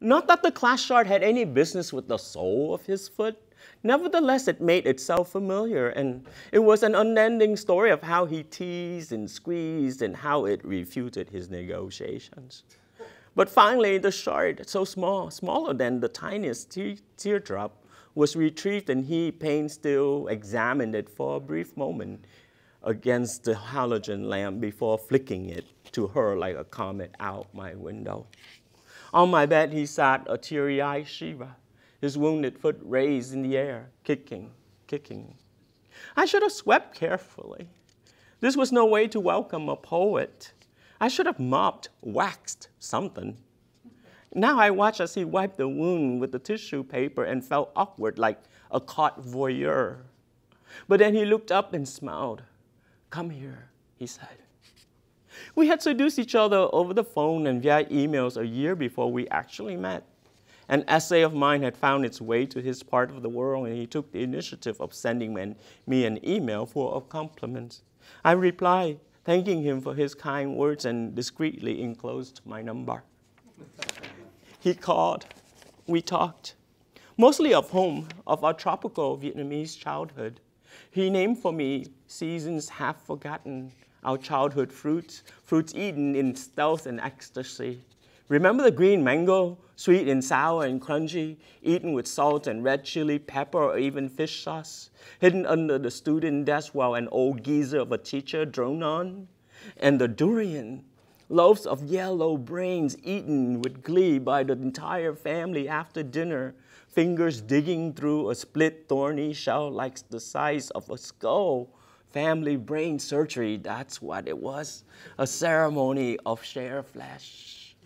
Not that the class shard had any business with the sole of his foot. Nevertheless, it made itself familiar, and it was an unending story of how he teased and squeezed and how it refuted his negotiations. But finally, the shard, so small, smaller than the tiniest te- teardrop, was retrieved, and he, pain still, examined it for a brief moment against the halogen lamp before flicking it to her like a comet out my window. On my bed, he sat, a teary eyed Shiva, his wounded foot raised in the air, kicking, kicking. I should have swept carefully. This was no way to welcome a poet. I should have mopped, waxed something. Now I watch as he wiped the wound with the tissue paper and felt awkward like a caught voyeur. But then he looked up and smiled. Come here, he said. We had seduced each other over the phone and via emails a year before we actually met. An essay of mine had found its way to his part of the world, and he took the initiative of sending me an email full of compliments. I replied, thanking him for his kind words, and discreetly enclosed my number. he called. We talked, mostly of home, of our tropical Vietnamese childhood. He named for me seasons half forgotten, our childhood fruits, fruits eaten in stealth and ecstasy. Remember the green mango, sweet and sour and crunchy, eaten with salt and red chili pepper or even fish sauce, hidden under the student desk while an old geezer of a teacher droned on? And the durian, loaves of yellow brains eaten with glee by the entire family after dinner, fingers digging through a split thorny shell like the size of a skull family brain surgery. That's what it was a ceremony of shared flesh.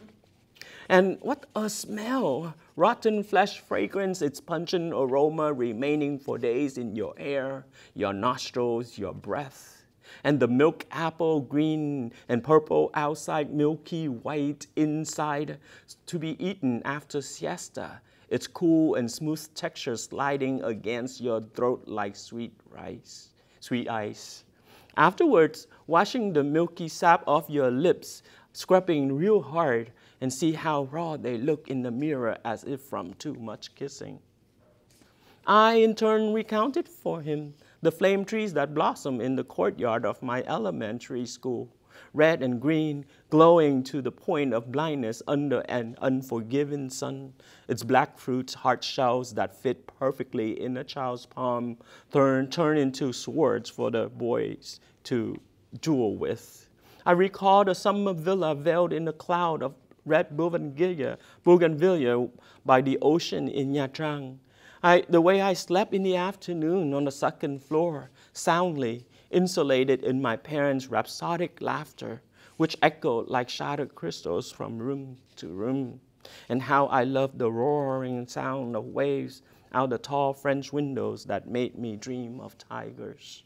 And what a smell! Rotten flesh fragrance, its pungent aroma remaining for days in your air, your nostrils, your breath. And the milk apple, green and purple outside, milky white inside, to be eaten after siesta, its cool and smooth texture sliding against your throat like sweet rice sweet ice. Afterwards, washing the milky sap off your lips, scrubbing real hard, and see how raw they look in the mirror as if from too much kissing. I, in turn, recounted for him the flame trees that blossom in the courtyard of my elementary school red and green, glowing to the point of blindness under an unforgiving sun. Its black fruits, hard shells that fit perfectly in a child's palm, turn, turn into swords for the boys to duel with. I recall the summer villa veiled in a cloud of red bougainvillea, bougainvillea by the ocean in Nha Trang. I, the way I slept in the afternoon on the second floor, soundly, insulated in my parents' rhapsodic laughter, which echoed like shattered crystals from room to room, and how I loved the roaring sound of waves out the tall French windows that made me dream of tigers.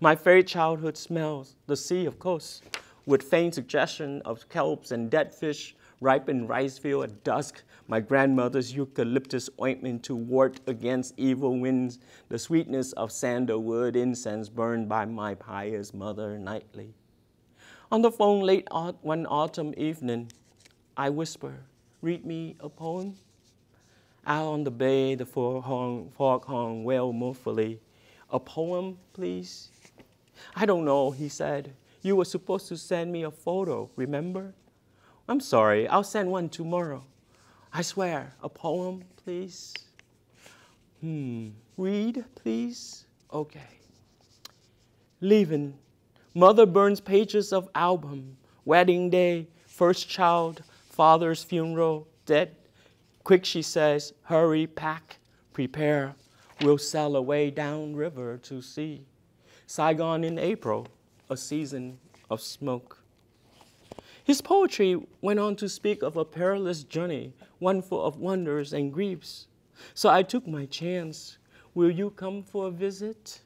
My favorite childhood smells, the sea, of course, with faint suggestion of kelps and dead fish ripened rice field at dusk, my grandmother's eucalyptus ointment to ward against evil winds, the sweetness of sandalwood incense burned by my pious mother nightly. On the phone late one autumn evening, I whisper, read me a poem. Out on the bay, the foghorn, foghorn wailed mournfully. A poem, please? I don't know, he said. You were supposed to send me a photo, remember? I'm sorry, I'll send one tomorrow. I swear, a poem, please. Hmm, read, please. Okay. Leaving. Mother burns pages of album. Wedding day, first child, father's funeral, dead. Quick, she says, hurry, pack, prepare. We'll sail away down river to sea. Saigon in April, a season of smoke. His poetry went on to speak of a perilous journey, one full of wonders and griefs. So I took my chance. Will you come for a visit?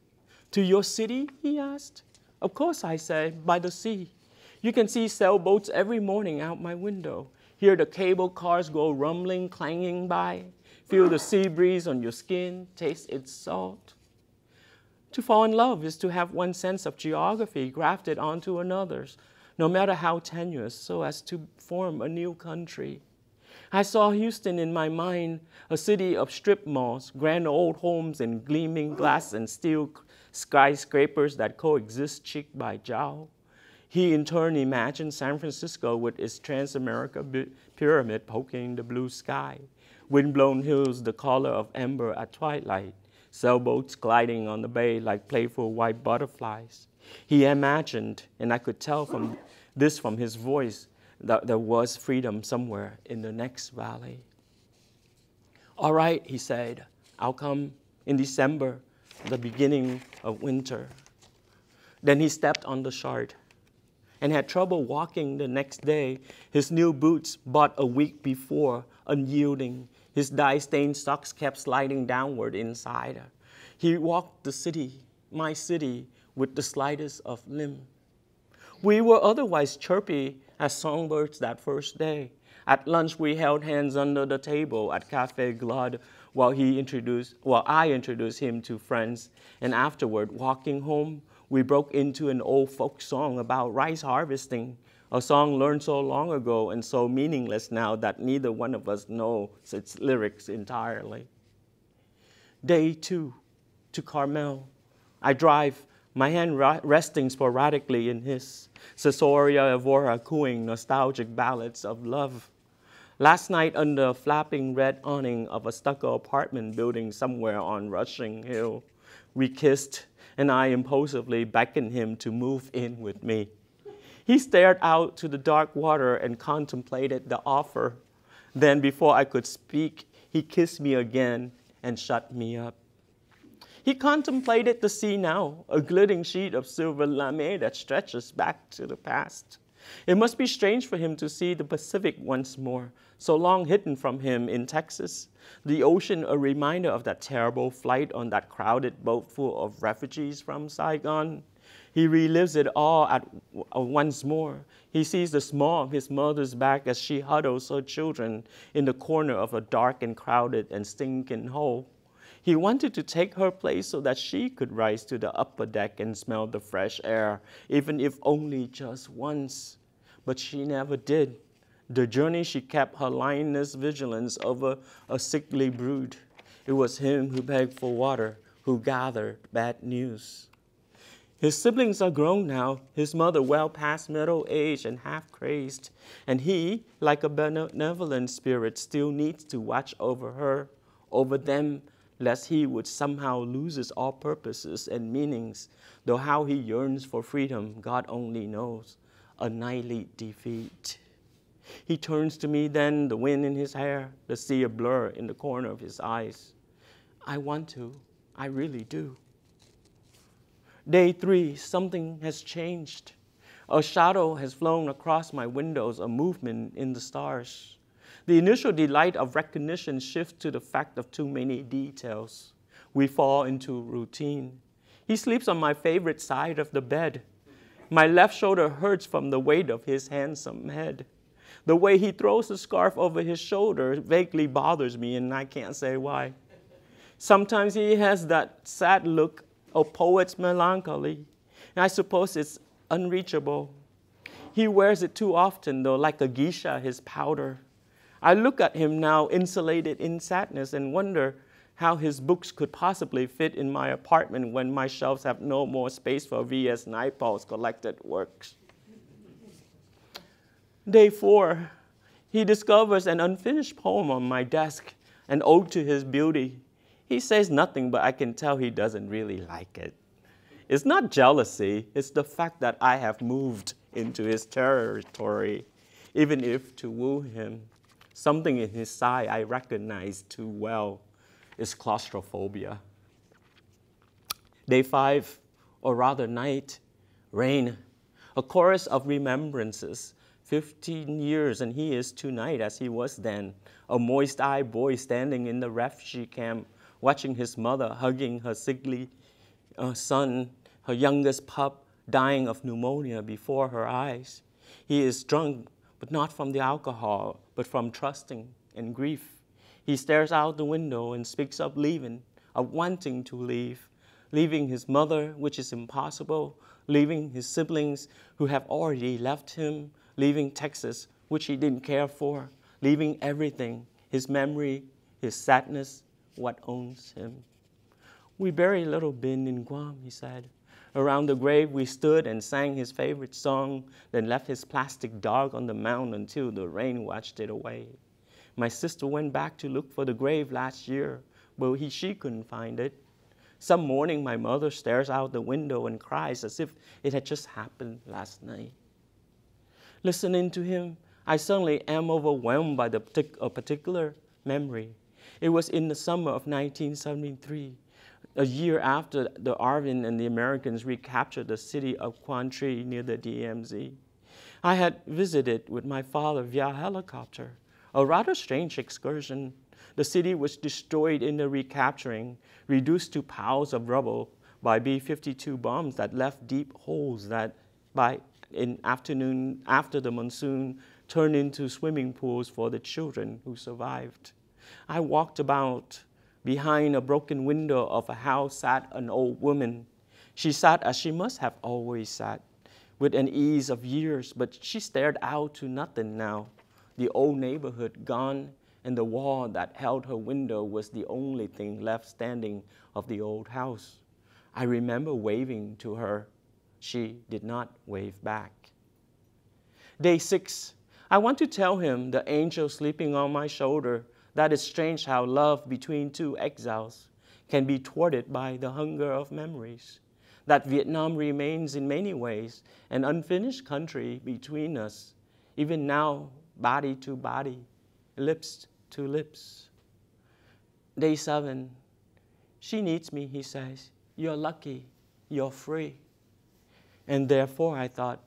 To your city? he asked. Of course, I said, by the sea. You can see sailboats every morning out my window. Hear the cable cars go rumbling, clanging by. Feel the sea breeze on your skin, taste its salt. To fall in love is to have one sense of geography grafted onto another's, no matter how tenuous, so as to form a new country. I saw Houston in my mind, a city of strip malls, grand old homes, and gleaming glass and steel skyscrapers that coexist cheek by jowl. He in turn imagined San Francisco with its Transamerica pyramid poking the blue sky, windblown hills the color of amber at twilight, sailboats gliding on the bay like playful white butterflies. He imagined, and I could tell from this from his voice, that there was freedom somewhere in the next valley. All right, he said, I'll come in December, the beginning of winter. Then he stepped on the shard and had trouble walking the next day. His new boots, bought a week before, unyielding. His dye stained socks kept sliding downward inside. He walked the city, my city, with the slightest of limb. We were otherwise chirpy as songbirds that first day. At lunch, we held hands under the table at Cafe Glade while he introduced, while I introduced him to friends. And afterward, walking home, we broke into an old folk song about rice harvesting, a song learned so long ago and so meaningless now that neither one of us knows its lyrics entirely. Day two, to Carmel. I drive, my hand resting sporadically in his. Cesaria Evora cooing nostalgic ballads of love. Last night, under a flapping red awning of a stucco apartment building somewhere on Russian Hill, we kissed and I impulsively beckoned him to move in with me. He stared out to the dark water and contemplated the offer. Then, before I could speak, he kissed me again and shut me up. He contemplated the sea now, a glittering sheet of silver lame that stretches back to the past. It must be strange for him to see the Pacific once more, so long hidden from him in Texas. The ocean, a reminder of that terrible flight on that crowded boat full of refugees from Saigon. He relives it all at once more. He sees the small of his mother's back as she huddles her children in the corner of a dark and crowded and stinking hole. He wanted to take her place so that she could rise to the upper deck and smell the fresh air, even if only just once. But she never did. The journey she kept her lioness vigilance over a sickly brood. It was him who begged for water, who gathered bad news. His siblings are grown now, his mother well past middle age and half crazed, and he, like a benevolent spirit, still needs to watch over her, over them, lest he would somehow lose his all purposes and meanings, though how he yearns for freedom, God only knows, annihilate defeat. He turns to me then, the wind in his hair, the sea a blur in the corner of his eyes. I want to, I really do. Day three, something has changed. A shadow has flown across my windows, a movement in the stars. The initial delight of recognition shifts to the fact of too many details. We fall into routine. He sleeps on my favorite side of the bed. My left shoulder hurts from the weight of his handsome head. The way he throws the scarf over his shoulder vaguely bothers me, and I can't say why. Sometimes he has that sad look of poet's melancholy, and I suppose it's unreachable. He wears it too often, though, like a geisha, his powder. I look at him now, insulated in sadness, and wonder how his books could possibly fit in my apartment when my shelves have no more space for V.S. Naipaul's collected works. Day four, he discovers an unfinished poem on my desk, an ode to his beauty. He says nothing, but I can tell he doesn't really like it. It's not jealousy, it's the fact that I have moved into his territory, even if to woo him. Something in his sigh I recognize too well is claustrophobia. Day five, or rather night, rain, a chorus of remembrances. Fifteen years, and he is tonight as he was then, a moist eyed boy standing in the refugee camp, watching his mother hugging her sickly uh, son, her youngest pup, dying of pneumonia before her eyes. He is drunk but not from the alcohol, but from trusting and grief. He stares out the window and speaks of leaving, of wanting to leave, leaving his mother, which is impossible, leaving his siblings who have already left him, leaving Texas, which he didn't care for, leaving everything his memory, his sadness, what owns him. We bury little Ben in Guam, he said. Around the grave we stood and sang his favorite song, then left his plastic dog on the mound until the rain washed it away. My sister went back to look for the grave last year, but he, she couldn't find it. Some morning, my mother stares out the window and cries as if it had just happened last night. Listening to him, I suddenly am overwhelmed by the a particular memory. It was in the summer of 1973, a year after the ARVN and the Americans recaptured the city of Quang Tri near the DMZ. I had visited with my father via helicopter, a rather strange excursion the city was destroyed in the recapturing, reduced to piles of rubble by B-52 bombs that left deep holes that by in afternoon after the monsoon turned into swimming pools for the children who survived. I walked about. Behind a broken window of a house sat an old woman. She sat as she must have always sat, with an ease of years, but she stared out to nothing now. The old neighborhood gone and the wall that held her window was the only thing left standing of the old house. I remember waving to her. She did not wave back. Day six, I want to tell him, the angel sleeping on my shoulder, that it's strange how love between two exiles can be thwarted by the hunger of memories. That Vietnam remains in many ways an unfinished country between us, even now, body to body, lips to lips. Day seven, she needs me, he says. You're lucky, you're free. And therefore, I thought,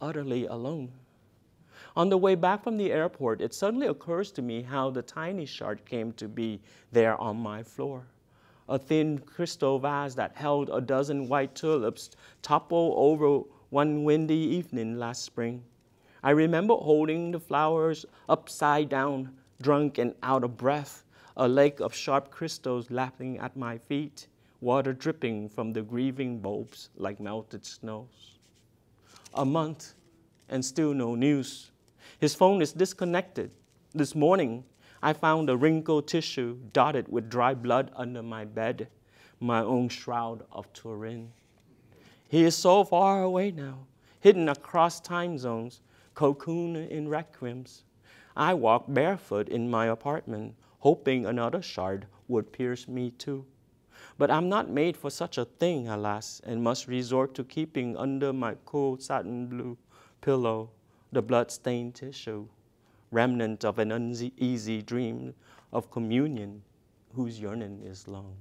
utterly alone. On the way back from the airport, it suddenly occurs to me how the tiny shard came to be there on my floor. A thin crystal vase that held a dozen white tulips toppled over one windy evening last spring. I remember holding the flowers upside down, drunk and out of breath, a lake of sharp crystals lapping at my feet, water dripping from the grieving bulbs like melted snows. A month and still no news. His phone is disconnected. This morning, I found a wrinkled tissue dotted with dry blood under my bed, my own shroud of Turin. He is so far away now, hidden across time zones, cocooned in requiems. I walk barefoot in my apartment, hoping another shard would pierce me too. But I'm not made for such a thing, alas, and must resort to keeping under my cool satin blue pillow the blood-stained tissue, remnant of an uneasy dream of communion whose yearning is long.